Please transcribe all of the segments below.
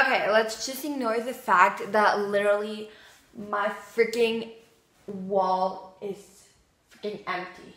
Okay, let's just ignore the fact that literally my freaking wall is freaking empty.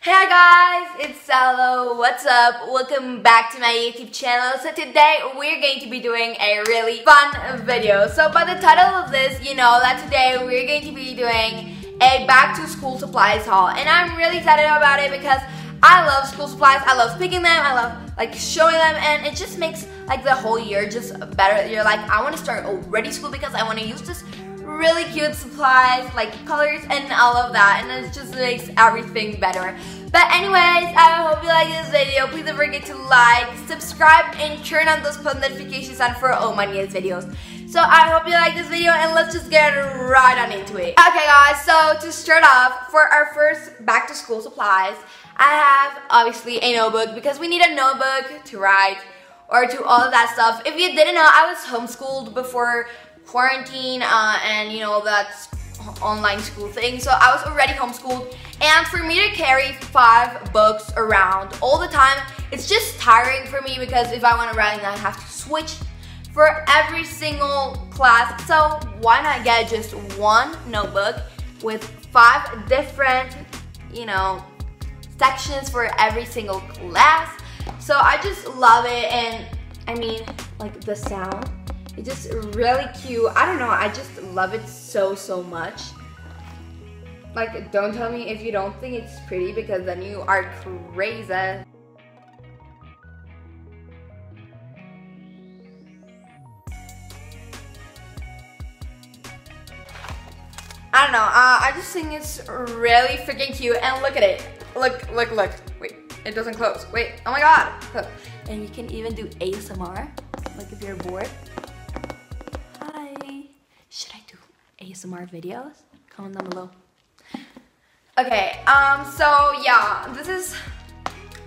Hey guys, it's Salo. What's up? Welcome back to my YouTube channel. So today we're going to be doing a really fun video. So by the title of this, you know that today we're going to be doing a back to school supplies haul. And I'm really excited about it because I love school supplies. I love picking them. I love like showing them and it just makes like the whole year just better. You're like, I want to start already school because I want to use this really cute supplies, like colors and all of that, and it just makes everything better. But anyways, I hope you like this video. Please don't forget to like, subscribe, and turn on those post notifications on for all my newest videos. So I hope you like this video, and let's just get right on into it. Okay guys, so to start off, for our first back to school supplies, I have obviously a notebook because we need a notebook to write or to all of that stuff. If you didn't know, I was homeschooled before quarantine uh, and you know that's online school thing. So I was already homeschooled. And for me to carry five books around all the time it's just tiring for me because if I want to write I have to switch for every single class. So why not get just one notebook with five different you know sections for every single class so I just love it and I mean like the sound it's just really cute. I don't know, I just love it so, so much. Like, don't tell me if you don't think it's pretty because then you are crazy. I just think it's really freaking cute and look at it. Look, look, look. Wait, it doesn't close. Wait, oh my god. And you can even do ASMR, like if you're bored. Hi. Should I do ASMR videos? Comment down below. Okay, um, so yeah, this is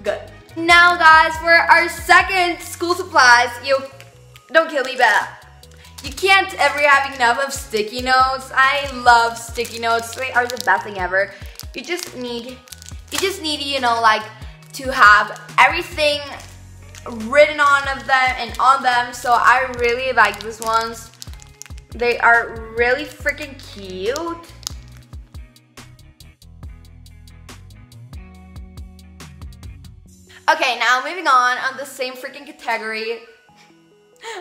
good. Now guys, for our second school supplies, you don't kill me, but you can't ever have enough of sticky notes. I love sticky notes. They are the best thing ever. You just need, you just need, you know, like to have everything written on of them and on them. So I really like these ones. They are really freaking cute. Okay, now moving on, on the same freaking category.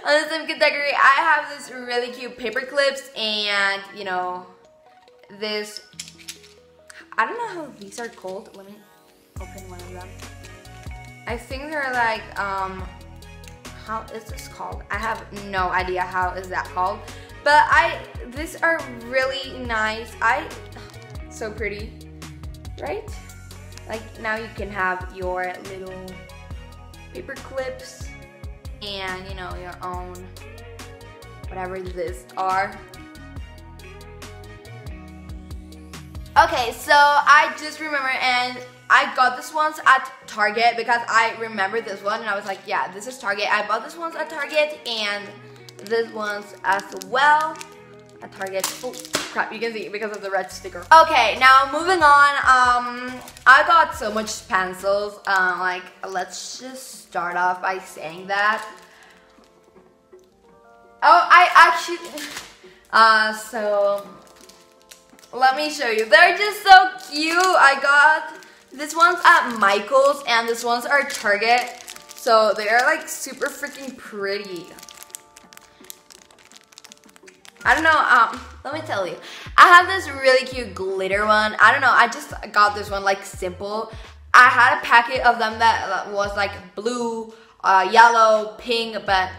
On the same category, I have this really cute paper clips and, you know, this, I don't know how these are called. Let me open one of them. I think they're like, um, how is this called? I have no idea how is that called. But I, these are really nice. I, so pretty, right? Like now you can have your little paper clips and you know, your own, whatever this are. Okay, so I just remember and I got this ones at Target because I remember this one and I was like, yeah, this is Target. I bought this ones at Target and this one's as well at Target. Crap, you can see because of the red sticker. Okay, now moving on. Um, I got so much pencils. Uh, like, let's just start off by saying that. Oh, I actually, uh, so, let me show you. They're just so cute. I got, this one's at Michael's and this one's are Target. So they're like super freaking pretty. I don't know, um, let me tell you. I have this really cute glitter one. I don't know, I just got this one like simple. I had a packet of them that was like blue, uh, yellow, pink, but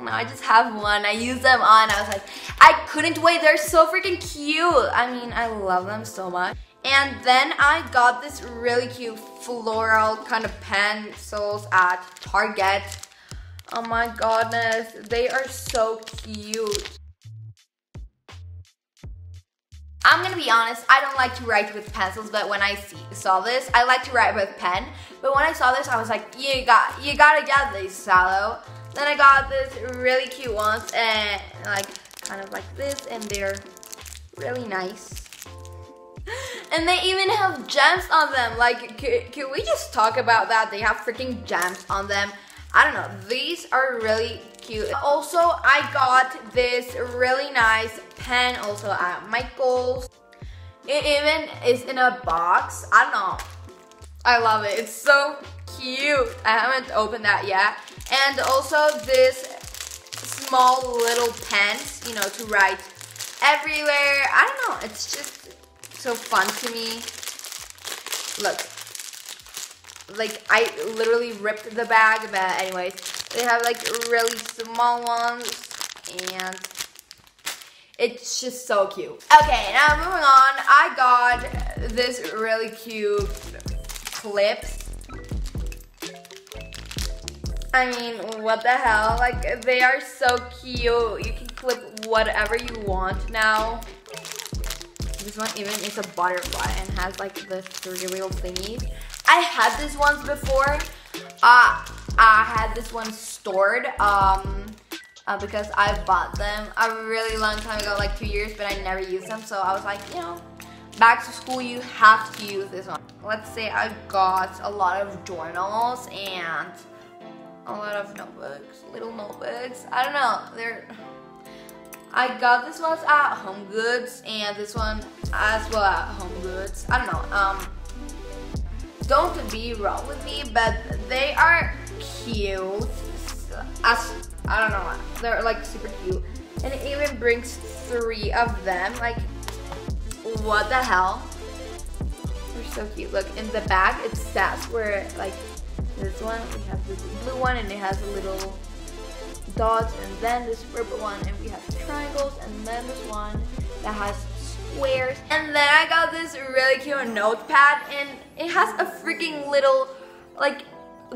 no, I just have one. I use them on. I was like, I couldn't wait. They're so freaking cute. I mean, I love them so much. And then I got this really cute floral kind of pencils at Target. Oh my goodness, they are so cute. I'm gonna be honest, I don't like to write with pencils, but when I see, saw this, I like to write with pen. But when I saw this, I was like, you got, you gotta get these, Salo. Then I got this really cute ones, and like, kind of like this, and they're really nice. And they even have gems on them. Like, can we just talk about that? They have freaking gems on them. I don't know. These are really cute. Also, I got this really nice pen also at Michael's. It even is in a box. I don't know. I love it. It's so cute. I haven't opened that yet. And also this small little pens, you know, to write everywhere. I don't know. It's just so fun to me. Look. Like, I literally ripped the bag, but anyways. They have like really small ones. And it's just so cute. Okay, now moving on. I got this really cute clips. I mean, what the hell? Like, they are so cute. You can clip whatever you want now. This one even is a butterfly and has like the three little thingies. I had these ones before. Uh, I had this one stored. Um, uh, because I bought them a really long time ago, like two years, but I never used them. So I was like, you know, back to school, you have to use this one. Let's say I got a lot of journals and a lot of notebooks, little notebooks. I don't know, they're, I got this one at Home Goods and this one as well at Home Goods. I don't know, um, don't be wrong with me, but they are cute. As I don't know. They're like super cute. And it even brings three of them. Like, what the hell? They're so cute. Look, in the back it says where like this one, we have this blue one and it has a little dots and then this purple one and we have triangles and then this one that has squares. And then I got this really cute notepad and it has a freaking little like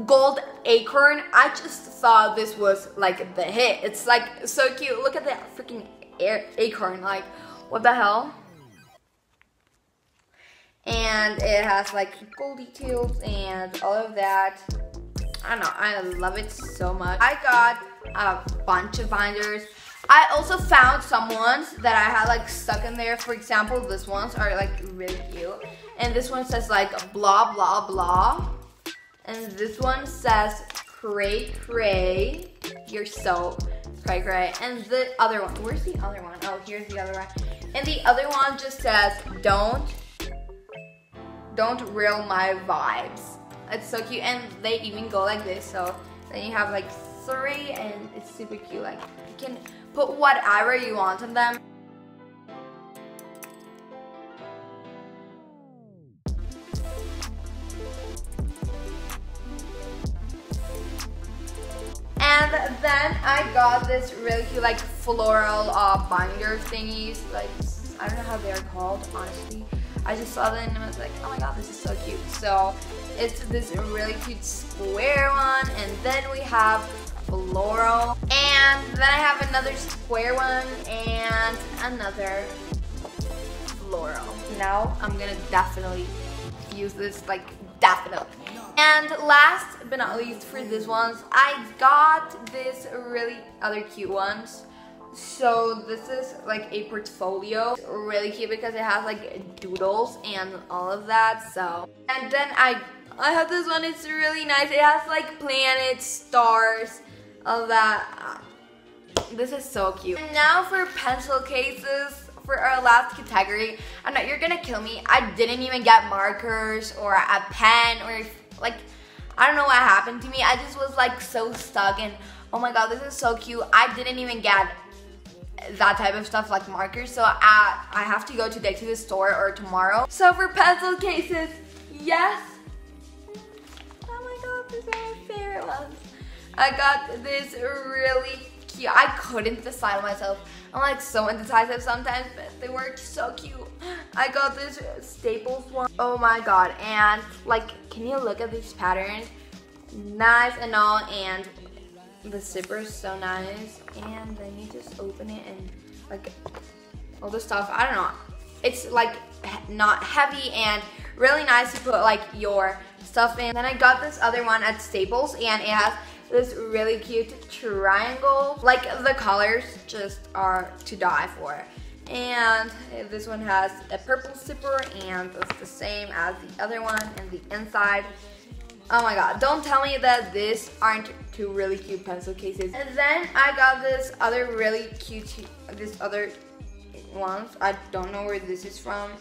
gold acorn. I just thought this was like the hit. It's like so cute. Look at that freaking acorn. Like, what the hell? And it has like gold details and all of that. I don't know. I love it so much. I got a bunch of binders. I also found some ones that I had like stuck in there. For example, this ones are like really cute. And this one says like blah, blah, blah. And this one says cray cray. You're so cray cray. And the other one, where's the other one? Oh, here's the other one. And the other one just says, don't, don't reel my vibes. It's so cute. And they even go like this. So then you have like three and it's super cute. Like you can put whatever you want on them. Then I got this really cute like floral uh, binder thingies. Like, I don't know how they're called, honestly. I just saw them and I was like, oh my god, this is so cute. So it's this really cute square one. And then we have floral. And then I have another square one and another floral. Now I'm gonna definitely use this, like definitely. And last but not least for these ones, I got this really other cute ones. So this is like a portfolio, really cute because it has like doodles and all of that. So, and then I I have this one. It's really nice. It has like planets, stars, all that. This is so cute. And now for pencil cases for our last category. I know you're gonna kill me. I didn't even get markers or a pen or like I don't know what happened to me. I just was like so stuck and oh my god, this is so cute. I didn't even get that type of stuff like markers. So I, I have to go today to the store or tomorrow. So for pencil cases, yes. Oh my god, these are my favorite ones. I got this really cute. I couldn't decide myself. I'm like so indecisive sometimes, but they worked so cute. I got this Staples one. Oh my god, and like, can you look at these patterns? Nice and all, and the zipper is so nice. And then you just open it and like, all the stuff, I don't know. It's like not heavy and really nice to put like your stuff in. Then I got this other one at Staples and it has this really cute triangle. Like the colors just are to die for. And this one has a purple zipper and it's the same as the other one and the inside. Oh my god, don't tell me that these aren't two really cute pencil cases. And then I got this other really cute, this other ones. I don't know where this is from.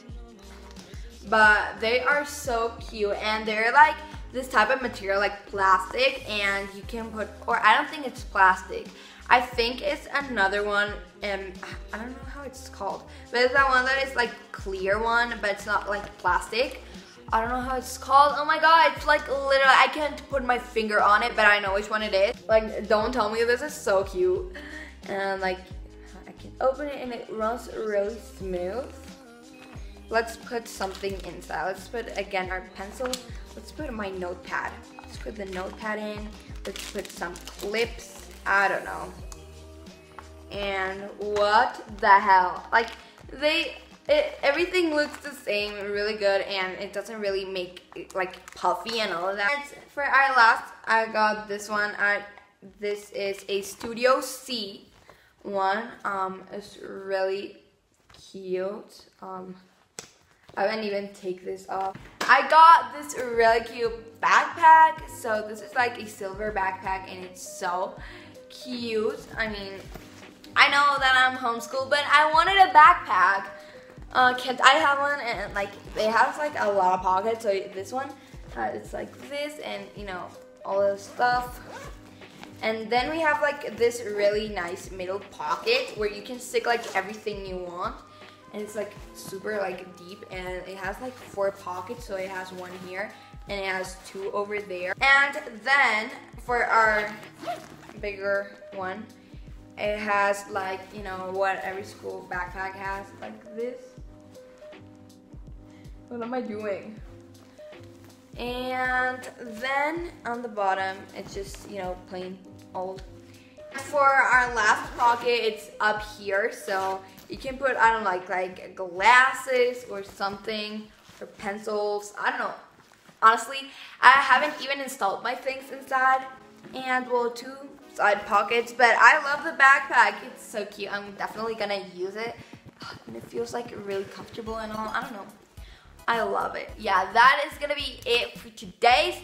But they are so cute and they're like this type of material like plastic and you can put, or I don't think it's plastic. I think it's another one, and I don't know how it's called, but it's that one that is like clear one, but it's not like plastic. I don't know how it's called. Oh my god, it's like literally, I can't put my finger on it, but I know which one it is. Like, don't tell me this is so cute. And like, I can open it and it runs really smooth. Let's put something inside. Let's put, again, our pencil. Let's put my notepad. Let's put the notepad in. Let's put some clips I don't know. And what the hell? Like, they, it, everything looks the same, really good, and it doesn't really make like puffy and all of that. And for our last, I got this one. I, this is a Studio C one. Um, it's really cute. Um, I haven't even take this off. I got this really cute backpack. So this is like a silver backpack and it's so cute. I mean, I know that I'm homeschooled, but I wanted a backpack. Uh, can't I have one? And like, it has like a lot of pockets. So this one, uh, it's like this and you know, all this stuff. And then we have like this really nice middle pocket where you can stick like everything you want. And it's like super like deep and it has like four pockets. So it has one here and it has two over there. And then for our bigger one. It has like, you know, what every school backpack has, like this. What am I doing? And then on the bottom, it's just, you know, plain old. For our last pocket, it's up here, so you can put, I don't know, like, like glasses or something, or pencils, I don't know. Honestly, I haven't even installed my things inside, and well, two side pockets, but I love the backpack. It's so cute. I'm definitely gonna use it. And it feels like really comfortable and all. I don't know. I love it. Yeah, that is gonna be it for today's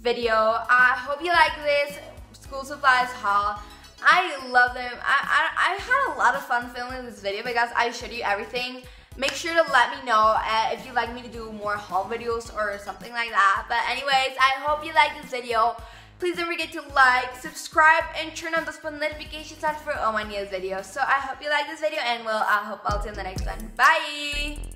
video. I hope you like this school supplies haul. I love them. I, I, I had a lot of fun filming this video because I showed you everything. Make sure to let me know uh, if you'd like me to do more haul videos or something like that. But anyways, I hope you like this video. Please don't forget to like, subscribe, and turn on those notifications on for all my new videos. So I hope you like this video, and well, I hope I'll see you in the next one. Bye!